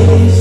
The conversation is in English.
Jesus.